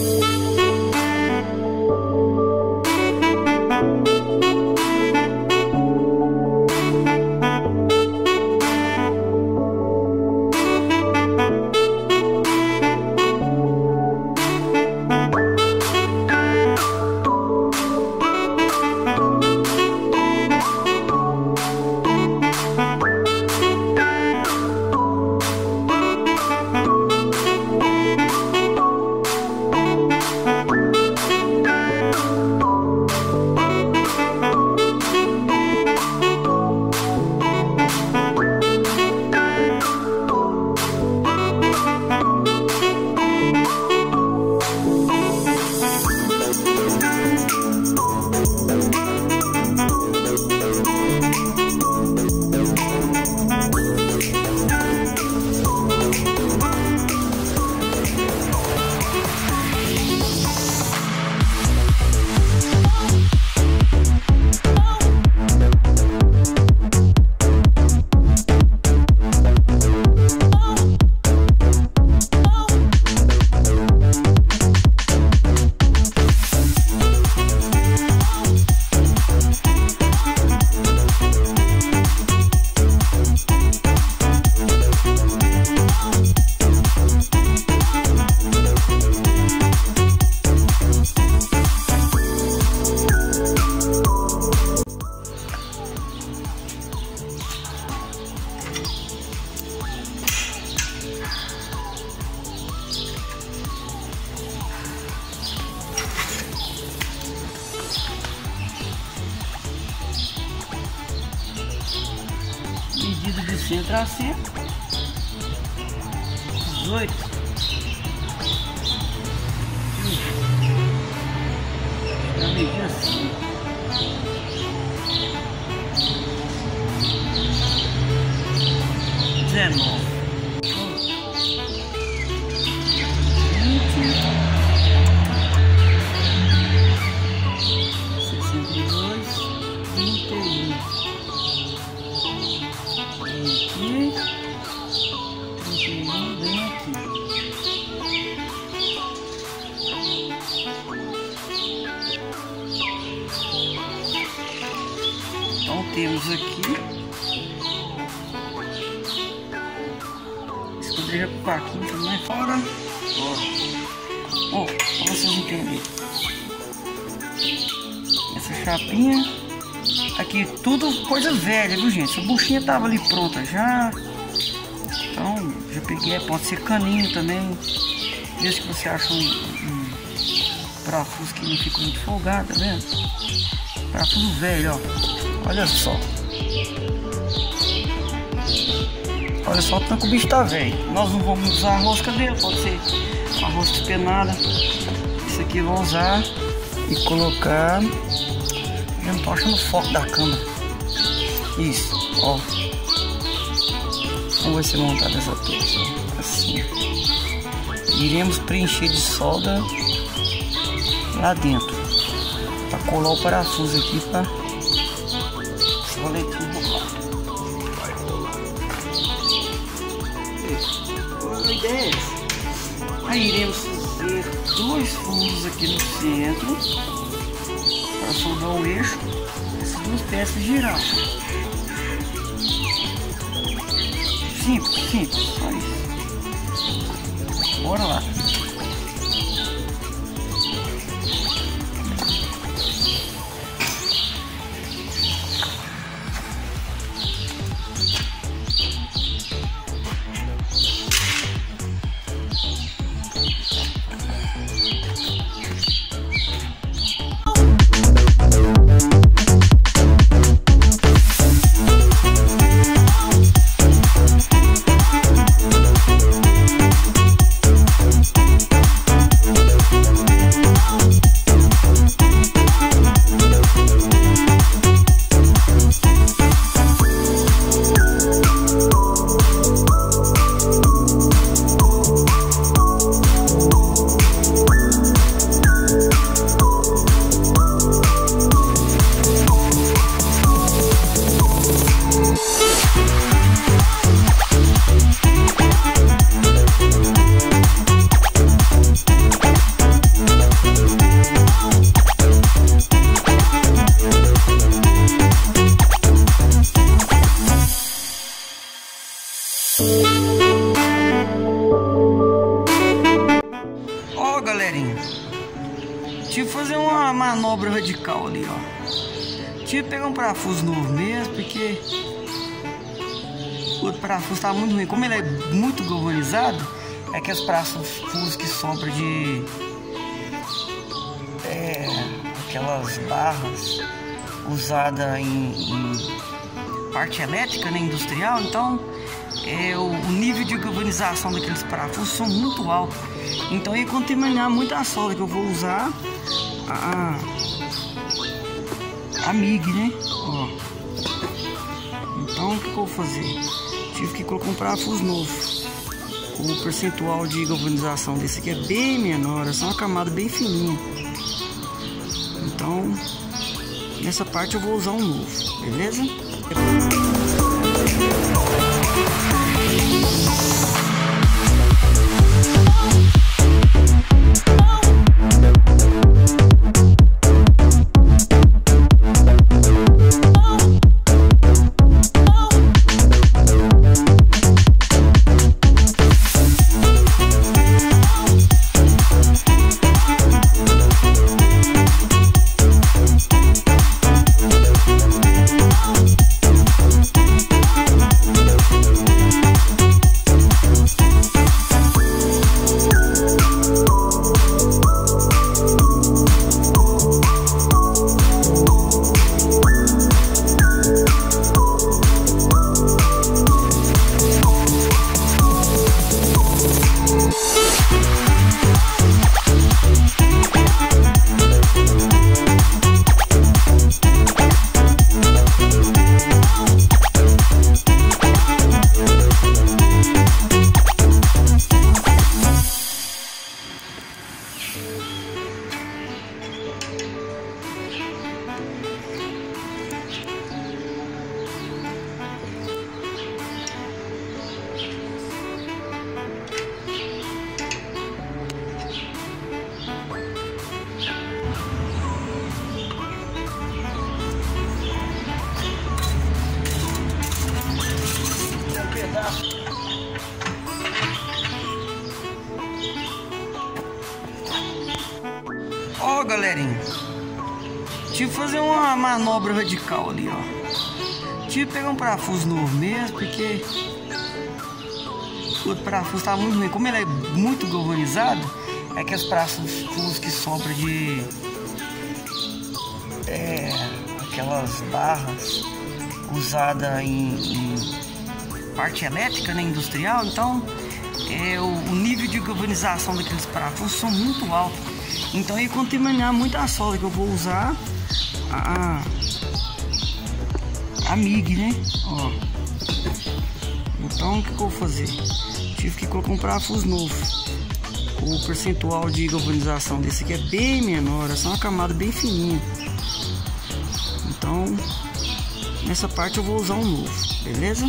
medida de a centro. 18. Para medir assim. Dezenove. Temos aqui escondreja pro parquinho também fora. Ó, ó, vocês entenderem. Essa chapinha aqui tudo coisa velha, viu gente? A buchinha tava ali pronta já. Então já peguei, pode ser caninho também. Desde que você acha um, um parafuso que não fica muito folgado, tá vendo? Parafuso velho, ó. Olha só. Olha só tanto o bicho tá velho. Nós não vamos usar a rosca dele, pode ser uma rosca espenada. Isso aqui vou usar e colocar. Eu não tô achando o foco da câmera. Isso, ó. Como vai ser montada essa peça? Assim. Iremos preencher de solda lá dentro. Colar o parafuso aqui pra esse roletinho rolar. A ideia. Aí iremos fazer dois furos aqui no centro para soldar o eixo essas duas peças girar. Simples, simples, só isso. Bora lá. Manobra radical ali, ó. Tive que pegar um parafuso novo mesmo, porque o parafuso tá muito ruim. Como ele é muito galvanizado, é que os parafusos que sobram de é, aquelas barras usadas em, em, parte elétrica, né, industrial, então é, o, o, nível de galvanização daqueles parafusos são muito alto. Então ia contaminar muito a solda que eu vou usar a, a MIG, né? Ó. Então o que, que eu vou fazer? Tive que colocar um parafuso novo. O percentual de galvanização desse aqui é bem menor, é só uma camada bem fininha. Então, nessa parte eu vou usar um novo, beleza? Ó, galerinha. Tive que fazer uma manobra radical ali, ó. Tive que pegar um parafuso novo mesmo, porque o parafuso tá muito ruim. Como ele é muito galvanizado, é que os parafusos que sobram de é, aquelas barras usadas em, em parte elétrica, né, industrial, então é, o, nível de galvanização daqueles parafusos são muito alto. Então ia contaminar muito a solda que eu vou usar a, a MIG, né? Ó. Então o que, que eu vou fazer? Tive que colocar um parafuso novo. O percentual de galvanização desse aqui é bem menor, é só uma camada bem fininha. Então nessa parte eu vou usar um novo, beleza?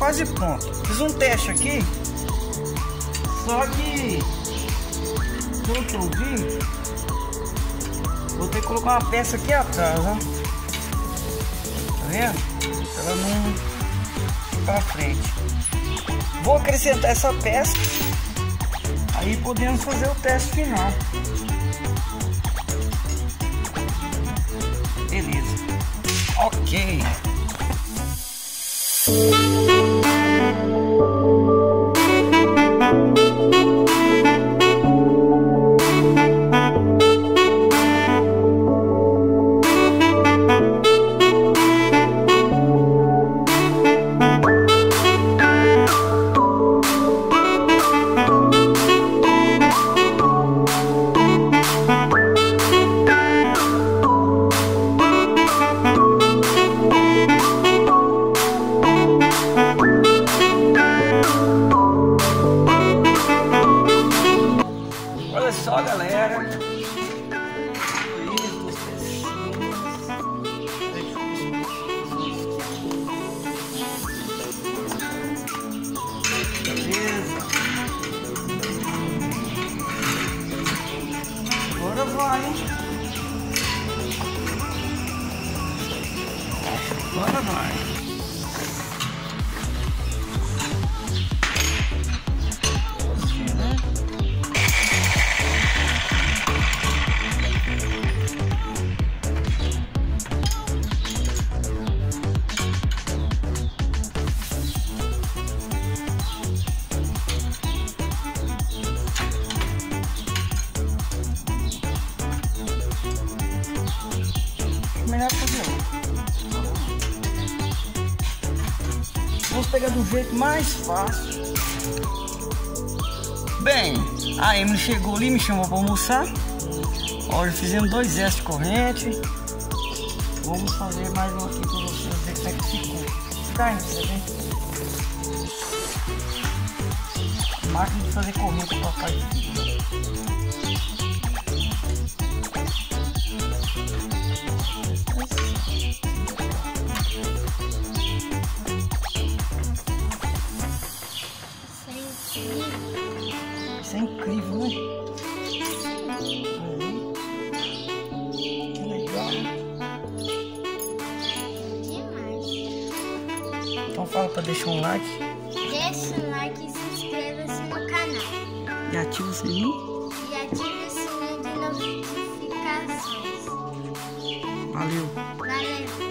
Quase pronto. Fiz um teste aqui. Só que pelo que eu vi, vou ter que colocar uma peça aqui atrás, ó. Tá vendo? Ela não ir pra frente. Vou acrescentar essa peça. Aí podemos fazer o teste final. Beleza. Ok. Do jeito mais fácil. Bem, a Emily chegou ali, me chamou para almoçar. Olha, fizemos dois S de corrente. Vamos fazer mais um aqui para vocês ver como é que ficou. Tá, você vê? Máquina de fazer corrente para cá Isso é incrível, né? Que legal. Demais. Então fala para deixar um like. Deixa o like e se inscreva-se no canal. E ativa o sininho. E ative o sininho de notificações. Valeu. Valeu!